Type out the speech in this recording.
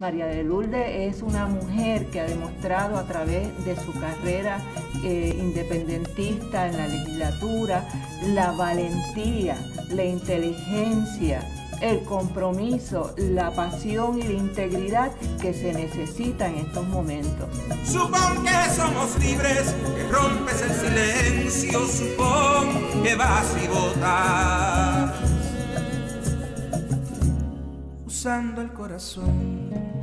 María de Lourdes es una mujer que ha demostrado a través de su carrera eh, independentista en la legislatura la valentía, la inteligencia, el compromiso, la pasión y la integridad que se necesita en estos momentos. Supón que somos libres, que rompes el silencio, supón que vas y votas. Usando el corazón